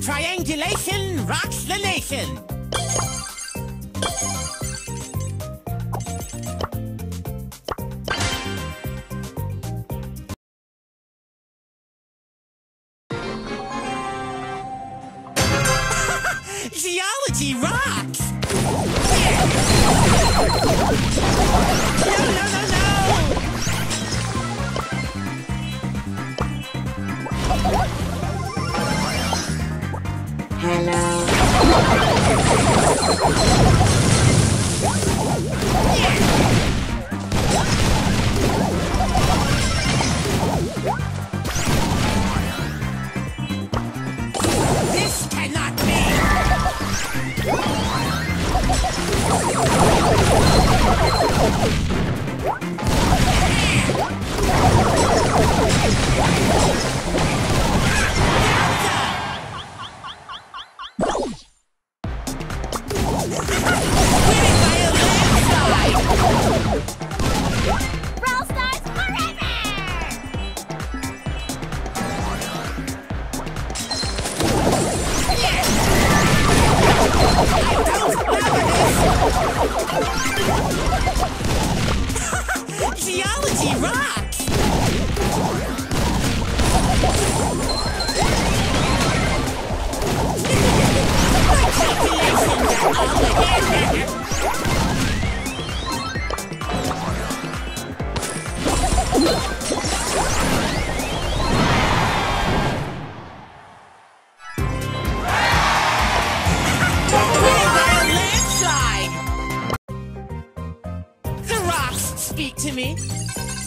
Triangulation rocks the nation. Geology rocks! This Geology rocks! My Speak to me.